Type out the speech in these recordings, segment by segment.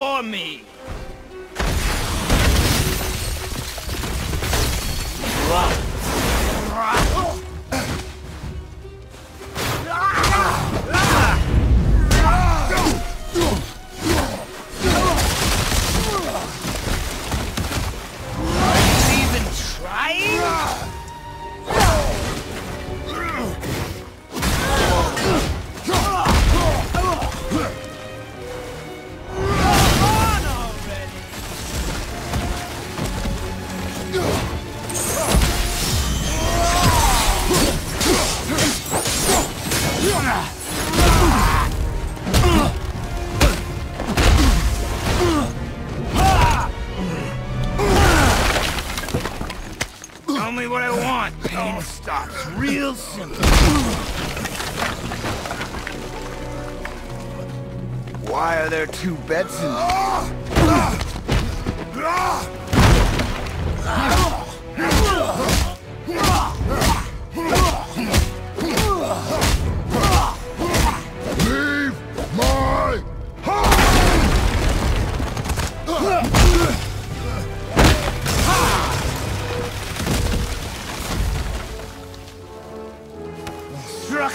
for me. Me what I want. Pain oh, stops real simple. Why are there two beds in ah! Ah! Ah!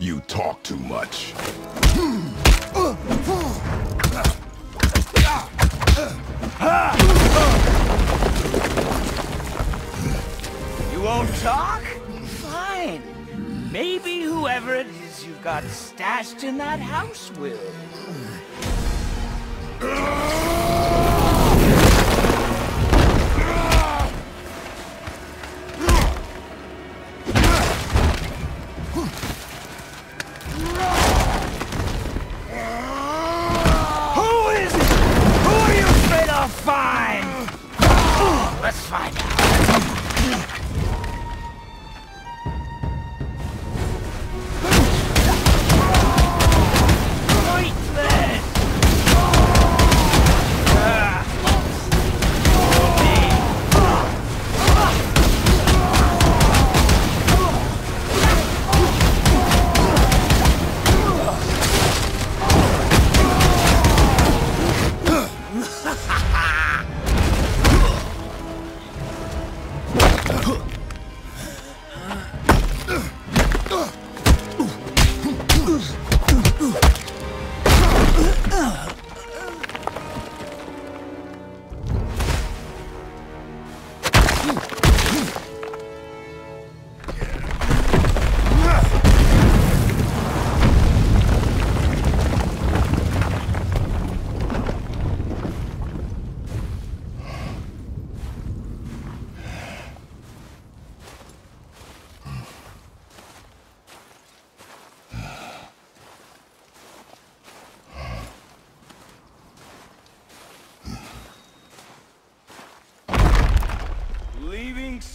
You talk too much. You won't talk? Fine. Maybe whoever it is you've got stashed in that house will. Who is it? Who are you afraid I'll find? Let's find out.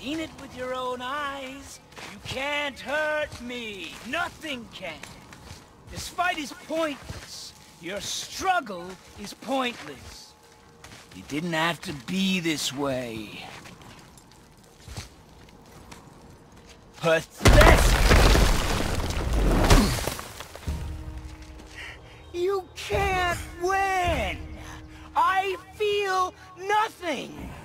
Seen it with your own eyes. You can't hurt me. Nothing can. This fight is pointless. Your struggle is pointless. It didn't have to be this way. Pathetic! You can't win! I feel nothing!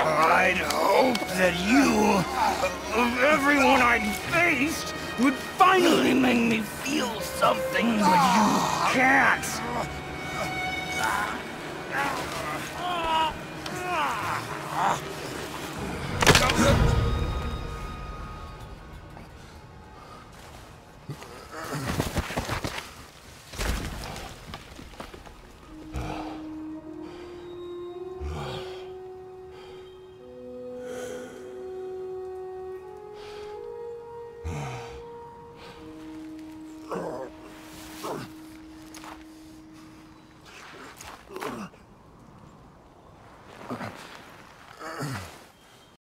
I'd hope that you, of everyone I'd faced, would finally make me feel something, but you can't.